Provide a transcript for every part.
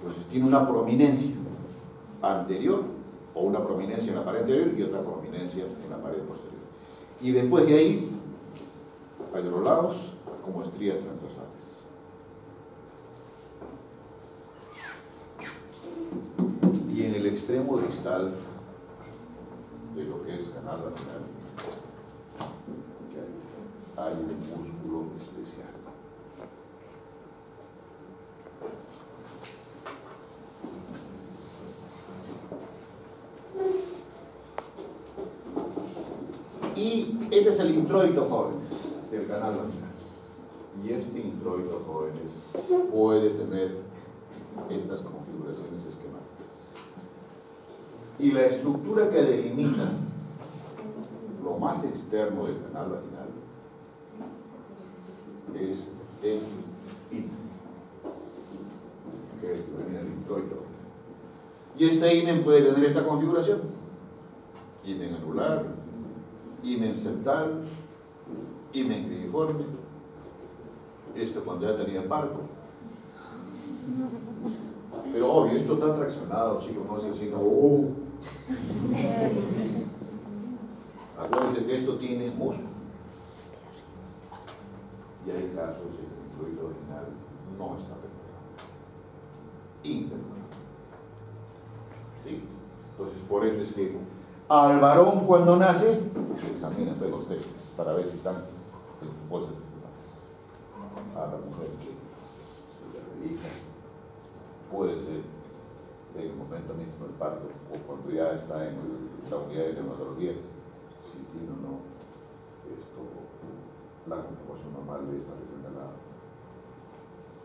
Entonces tiene una prominencia anterior o una prominencia en la pared anterior y otra prominencia en la pared posterior. Y después de ahí hay los lados como estrías transversales. Y en el extremo distal de lo que es canal vaginal hay un músculo especial. Y este es el introito jóvenes del canal vaginal. Y este introito jóvenes puede tener estas configuraciones esquemáticas. Y la estructura que delimita lo más externo del canal vaginal es el imen, que es el introito. Y este imen puede tener esta configuración. Imen anular, imen septal, imen criiforme. Esto cuando ya tenía parto. Pero obvio, esto está traccionado, chicos, no es así, no. Uh. Acuérdense que esto tiene músculo. Y hay casos en que el fluido original no está perforado. Imperforado. ¿Sí? Entonces, por eso es que al varón cuando nace, se examinan los testes para ver si están expuestos a la mujer que se le puede ser en el momento mismo del parto o cuando ya está en la unidad de neonatología si tiene o no esto, la conformación normal de esta región de la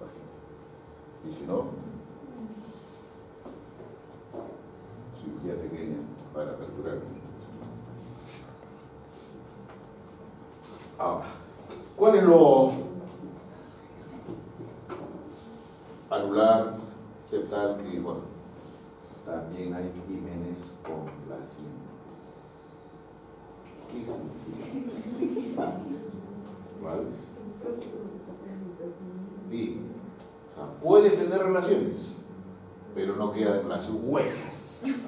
vagina. Y si no, cirugía pequeña para aperturar. Ahora, ¿cuál es lo anular, septal y bueno? También hay ímenes complacientes. ¿Qué significa? ¿Vale? Y, o sea, puede tener relaciones, pero no quedan las huellas,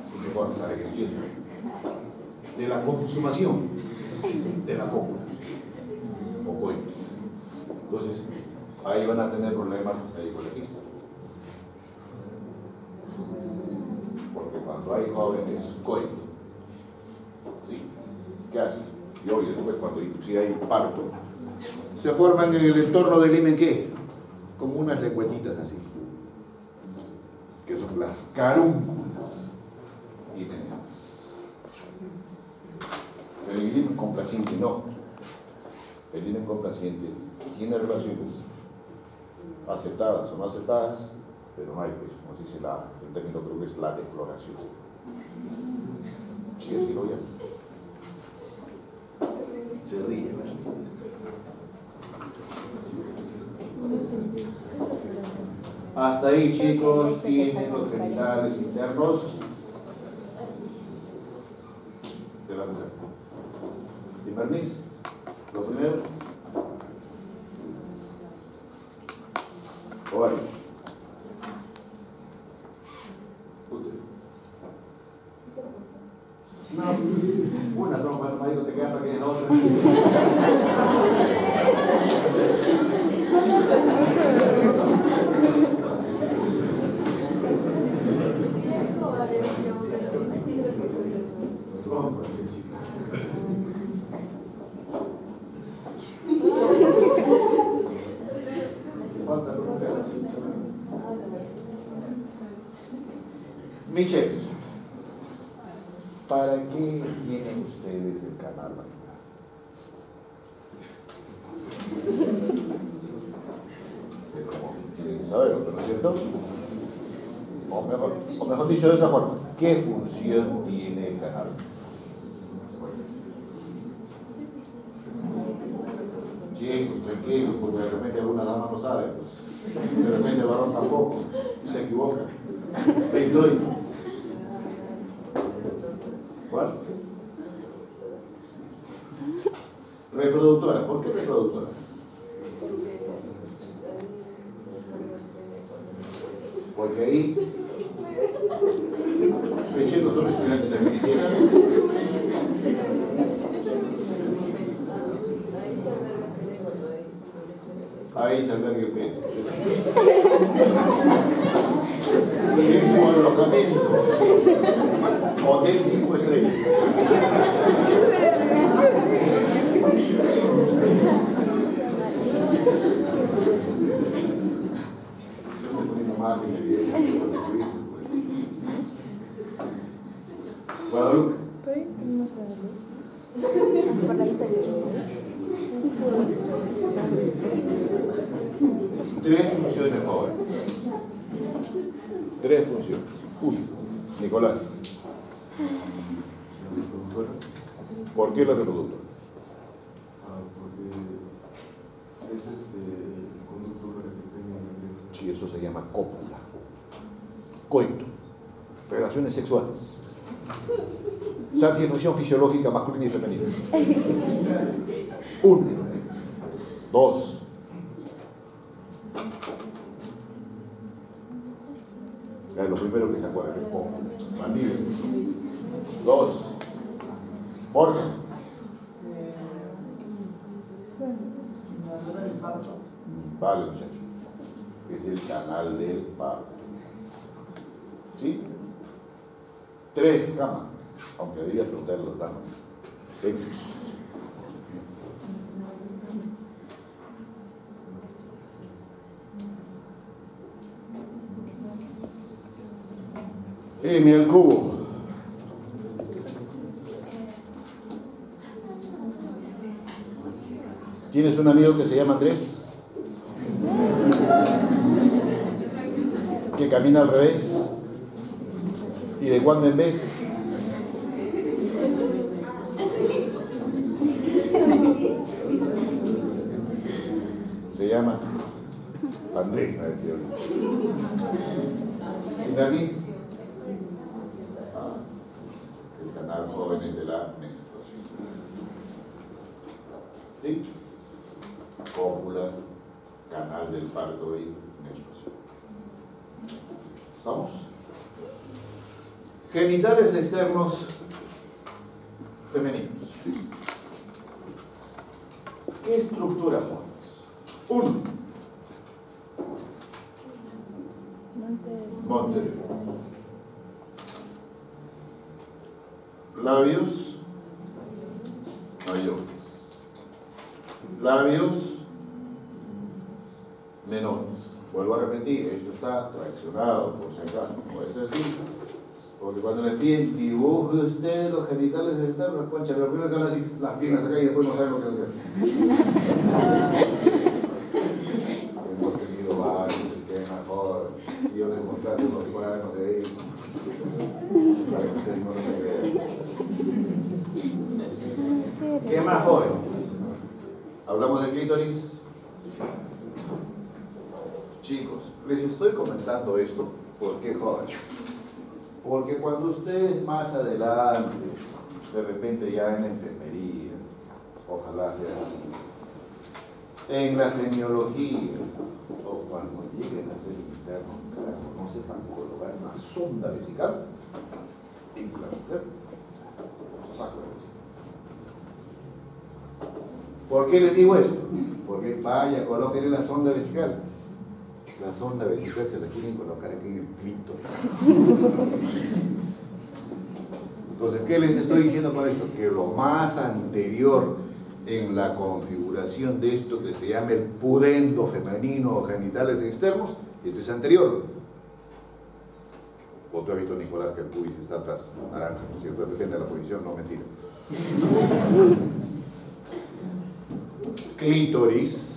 así que que de la consumación de la cópula o coito. Entonces, ahí van a tener problemas médico-legistas. Porque cuando hay jóvenes coitos, ¿sí? ¿qué hacen? Y obvio, después cuando si hay parto, se forman en el entorno del himen ¿qué? Como unas lengüetitas así, que son las carúnculas El himen complaciente no. El himen complaciente tiene relaciones aceptadas o no aceptadas, pero no hay, pues, como se dice la, el término creo que es la defloración. Sí, así lo llaman. Se ríe, ¿verdad? Hasta ahí, chicos, tienen los genitales internos de la mujer. ¿Y permiso? Lo primero. Ovario. No, una trompa de marido te queda para que la otra. Michelle, ¿para qué tienen ustedes el canal? Tienen que saberlo, ¿no es cierto? O mejor, o mejor dicho de otra forma, ¿qué función tiene el canal? Chicos, porque de repente alguna dama no sabe, pues. de repente el varón tampoco, se equivoca. Estoy. ¿Cuál? Reproductora. ¿Por qué reproductora? Porque ahí, chicos son estudiantes de medicina. Alberga el pene. Y en su alojamiento, hotel 5 estrellas. Estamos poniendo más en evidencia que lo que tuviste, pues. Guadalupe. Por ahí tenemos a luz. Por ahí salió. Tres funciones ahora. Tres funciones. Uno. Nicolás. ¿Por qué la reproductora? Ah, porque es este el conducto para que tenga el ingreso. Sí, eso se llama cópula. Coito. Relaciones sexuales. Satisfacción fisiológica masculina y femenina. Uno. Dos. Ya, Lo primero que se acuerda es cópula. Mandíbula. Dos. Órgano. Vale, muchacho. Es el canal del parto. ¿Sí? Tres, cama. Aunque debía preguntar los damas. Sí. M al cubo. ¿Tienes un amigo que se llama Andrés? Que camina al revés. ¿Y de cuándo en vez? Se llama Andrés. ¿Y? Ah, el canal jóvenes de la menstruación. ¿Sí? Cópula, canal del parto y menstruación. ¿Estamos? Genitales externos femeninos. ¿Qué estructura son? Uno, Monte. Monte. Labios mayores. Labios menores. Vuelvo a repetir, esto está traicionado, por si acaso. No es así. Porque cuando les piden dibuje usted los genitales externos, concha, lo primero que van a decir, las piernas acá y después no saben lo que hacer. Hemos tenido varios esquemas, joder. Y yo les mostré unos cuadernos de ahí. Para que ustedes no lo crean. ¿Qué más jóvenes? ¿Hablamos de clítoris? Chicos, les estoy comentando esto porque jóvenes. Porque cuando ustedes más adelante, de repente ya en la enfermería, ojalá sea así, en la semiología, o cuando lleguen a ser internos, no sepan colocar una sonda vesical, sin. ¿Por qué les digo esto? Porque vaya, coloquen la sonda vesical. La sonda vesical se la quieren colocar aquí en el clítoris. Entonces, ¿qué les estoy diciendo con esto? Que lo más anterior en la configuración de esto que se llama el pudendo femenino o genitales externos, esto es anterior. O tú has visto, Nicolás, que el pubis está atrás, naranja, ¿no es cierto? Depende de la posición, no mentira. Clítoris.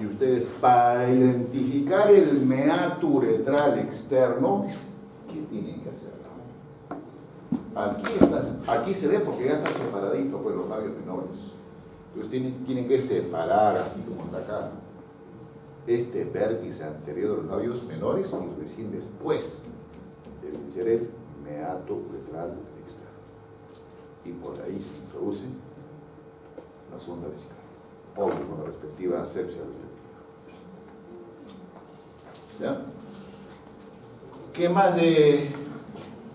Y ustedes, para identificar el meato uretral externo, ¿qué tienen que hacer? Aquí, estás, aquí se ve porque ya está separadito pues, los labios menores. Entonces tienen, que separar, así como está acá, este vértice anterior de los labios menores y recién después ser el meato uretral externo. Y por ahí se introduce la sonda vesical, obvio con la respectiva asepsia. ¿Ya? ¿Qué más de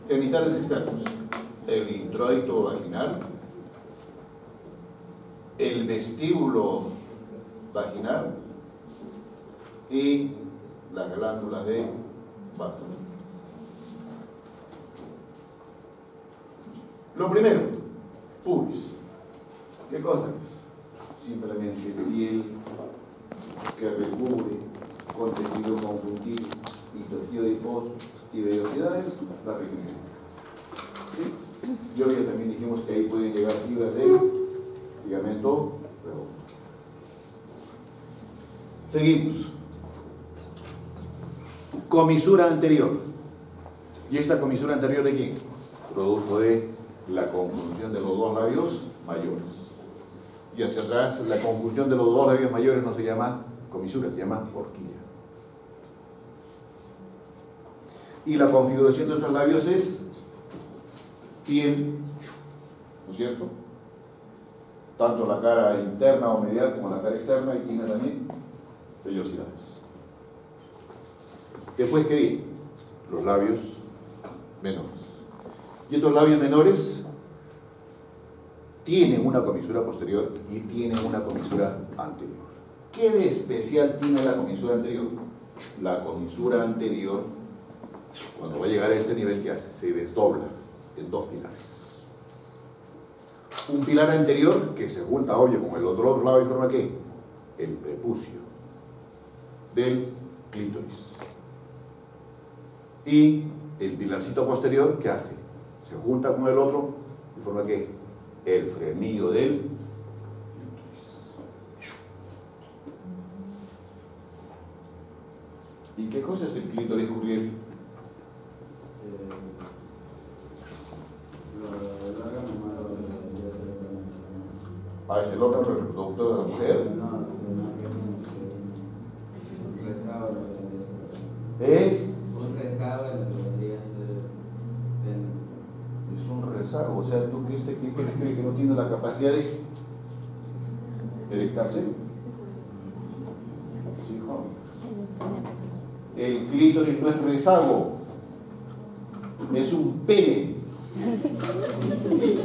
genitales externos? El introito vaginal, el vestíbulo vaginal y las glándulas de Bartolini. Lo primero, pubis. ¿Qué cosa es? Simplemente piel que recubre con tejido conjuntivo y tejido y vellosidades la. ¿Sí? Y hoy también dijimos que ahí pueden llegar fibras de ligamento redondo. Seguimos. Comisura anterior. ¿Y esta comisura anterior de quién? Producto de la conjunción de los dos labios mayores. Y hacia atrás, la conjunción de los dos labios mayores no se llama comisura, se llama horquilla. Y la configuración de estos labios es piel, ¿no es cierto? Tanto la cara interna o medial como la cara externa y tiene también vellosidades. Después, ¿qué Los labios menores. Y estos labios menores tienen una comisura posterior y tienen una comisura anterior. ¿Qué de especial tiene la comisura anterior? La comisura anterior, cuando va a llegar a este nivel, ¿qué hace? Se desdobla en dos pilares. Un pilar anterior que se junta, oye, con el otro, otro lado y forma qué? El prepucio del clítoris. Y el pilarcito posterior, ¿qué hace? Se junta con el otro y forma que el frenillo del ¿Y qué cosa es el clítoris, Juriel? Ah, es el órgano reproductor de la mujer. Es o sea, ¿tú crees que, cree que no tiene la capacidad de erectarse? El clítoris no es rezago, es un pene.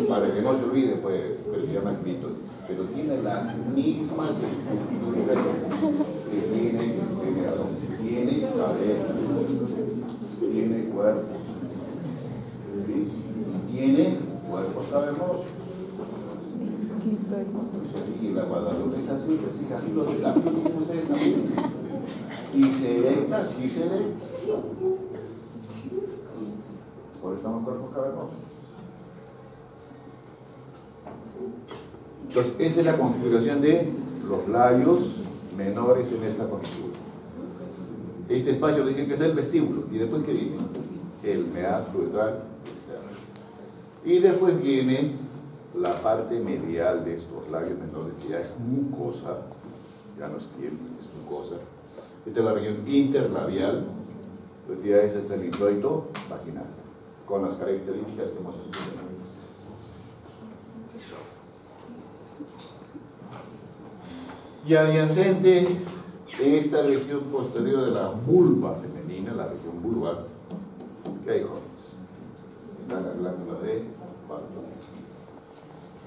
Para que no se olvide, pues, pero se llama clítoris. Pero tiene las mismas estructuras que tiene el Tiene cabeza, tiene cuerpo tiene cuerpos cavernosos. Y la Guadalupe es Y se erecta, sí se erecta. Por eso estamos cuerpos cavernosos. Entonces, esa es la configuración de los labios menores en esta configuración. Este espacio dije que es el vestíbulo. ¿Y después qué viene? El meato uretral y después viene la parte medial de estos labios menores, que ya es mucosa, es piel, es mucosa. Esta es la región interlabial, ya es el introito vaginal, con las características que hemos estudiado. Y adyacente en esta región posterior de la vulva femenina, la región vulvar, ¿qué hay jóvenes? Está la glándula de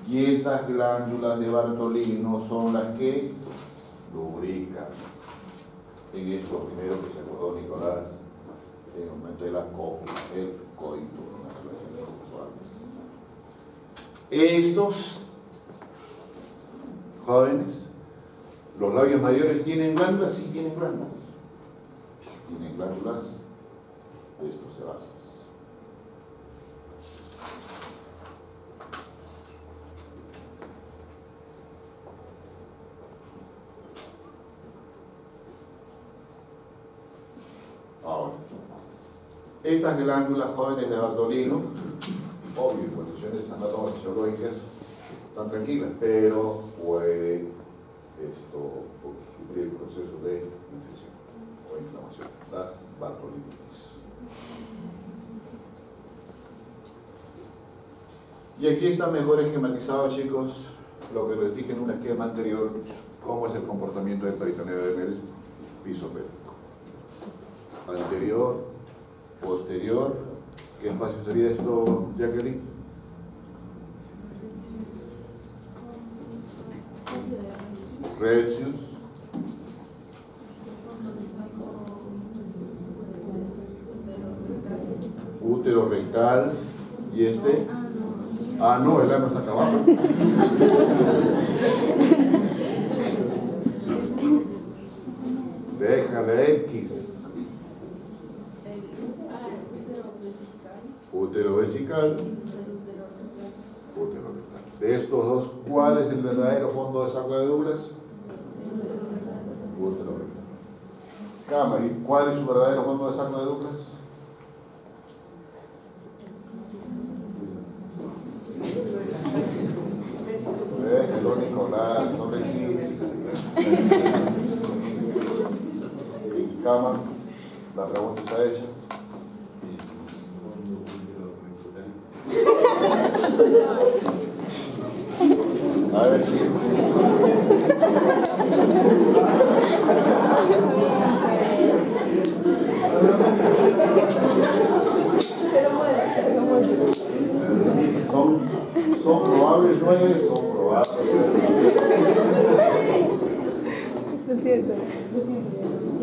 y estas glándulas de Bartolino son las que lubrican. En esto primero que se acordó Nicolás, en el momento de la copia, el coito, las relaciones sexuales. Estos jóvenes, los labios mayores tienen glándulas, sí tienen glándulas. Tienen glándulas de estos sebáceos. Estas glándulas jóvenes de Bartolino, obvio, en condiciones anatomofisiológicas, están tranquilas, pero puede esto sufrir proceso de infección o inflamación, las Bartolinitis. Y aquí está mejor esquematizado, chicos, lo que les dije en un esquema anterior, cómo es el comportamiento del peritoneo en el piso pélvico. Anterior, posterior. ¿Qué espacio sería esto, Jacqueline? Retius. Útero rectal. ¿Y este? Ah, no, el ano está acá abajo. Déjale X. Útero vesical. De estos dos, ¿cuál es el verdadero fondo de saco de Douglas? Cámara, ¿y cuál es su verdadero fondo de saco de Douglas? Déjelo, Nicolás, no le exiges. Cama, la pregunta está hecha. A ver, sí. Son, son probables probables. Lo siento.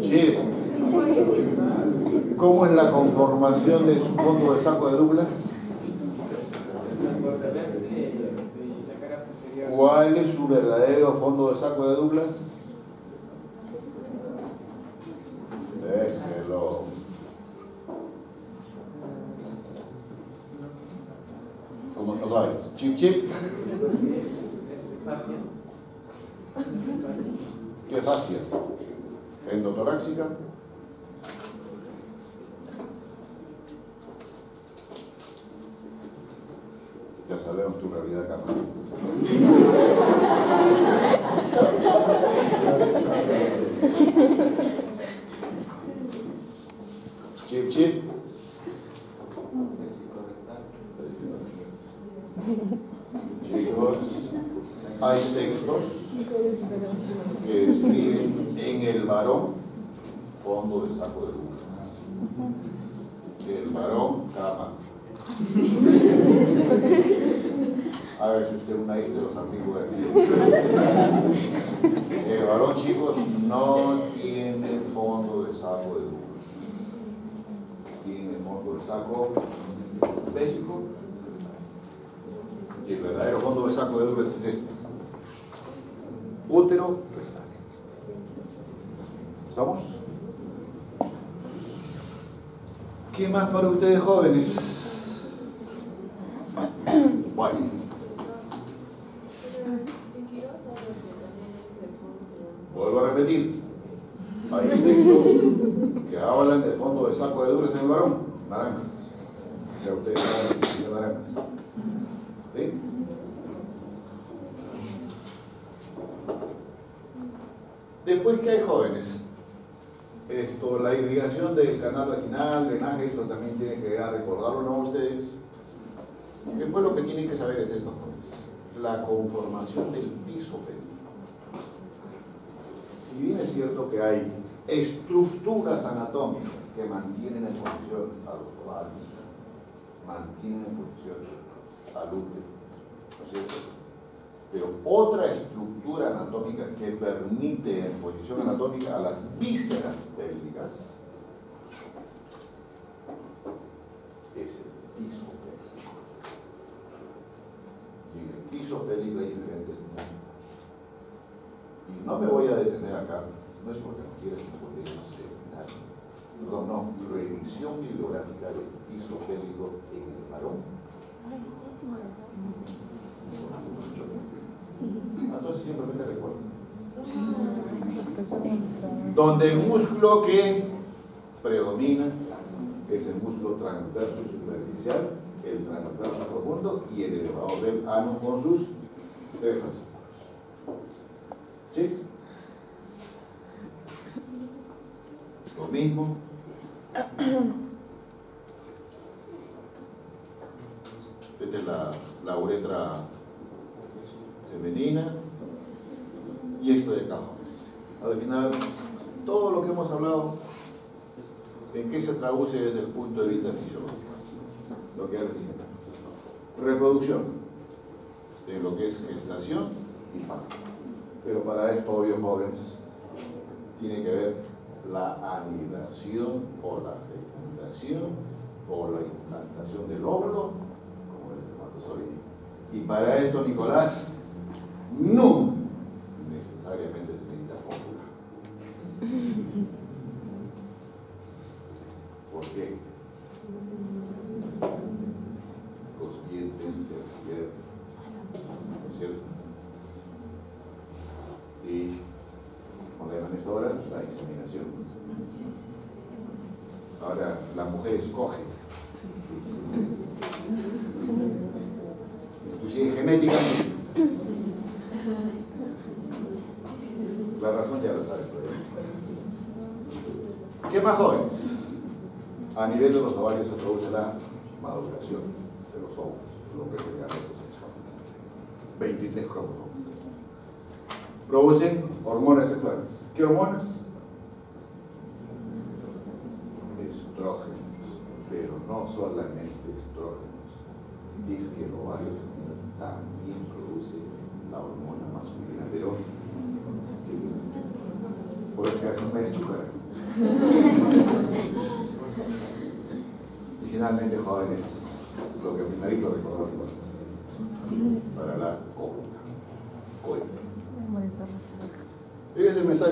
Sí. ¿Cómo es la conformación de su fondo de saco de Douglas? ¿Cuál es su verdadero fondo de saco de Douglas? Déjelo. ¿Cómo lo sabes? Chip chip. ¿Qué fascia? Endotoráxica. Ya sabemos tu realidad, Carlos. Chip, chip. Chicos, hay textos que describen en el varón fondo de saco de luz. El varón, cama. A ver si usted una de los antiguos de El varón, chicos, no tiene fondo de saco de luz. Tiene fondo de saco básico. Y el verdadero fondo de saco de luz es este. Útero rectal. ¿Estamos? ¿Qué más para ustedes jóvenes? Bueno. Vuelvo a repetir. Hay textos que hablan del fondo de saco de dulces en el varón. Naranjas. Ya ustedes saben que son naranjas. ¿Sí? Después que hay jóvenes, esto, la irrigación del canal vaginal, drenaje, eso también tienen que recordarlo, ¿no? Ustedes. Después lo que tienen que saber es esto, jóvenes. La conformación del piso pélvico. Si bien es cierto que hay estructuras anatómicas que mantienen en posición a los ovarios, mantienen en posición al útero, ¿no es cierto? Pero otra estructura anatómica que permite en posición anatómica a las vísceras pélvicas es el piso pélvico. Y en el piso pélvico hay diferentes músculos. Y no me voy a detener acá, no es porque no quiera, sino porque es un seminario. Perdón, no, revisión bibliográfica del piso pélvico en el varón. Entonces simplemente recuerdo. Donde el músculo que predomina es el músculo transverso superficial, el transverso profundo y el elevador del ano con sus énfasis. ¿Sí? Lo mismo. Esta es la uretra femenina y esto de cajones. Al final, todo lo que hemos hablado ¿En qué se traduce desde el punto de vista fisiológico? Lo que siguiente. Reproducción, de lo que es gestación y parto. Pero para esto, obvio, jóvenes, tiene que ver la anidación o la fecundación o la implantación del óvulo como el espermatozoide. Y para esto, Nicolás, no necesariamente se necesita fórmula. ¿Por qué? Los dientes de mujer, ¿no es cierto? Y cuando llaman esto ahora, la inseminación. Ahora, la mujer escoge. Inclusive genéticamente. La razón ya la sabes. ¿Qué más jóvenes? A nivel de los ovarios se produce la maduración de los óvulos, lo que es el gameto sexual. 23 cromosomas. Producen hormonas sexuales. ¿Qué hormonas? Estrógenos, pero no solamente estrógenos. Dice que el ovario también produce la hormona masculina, pero por eso es una chúcara. Y finalmente, jóvenes, lo que primerito recordamos para la cópula. Coito. Ese es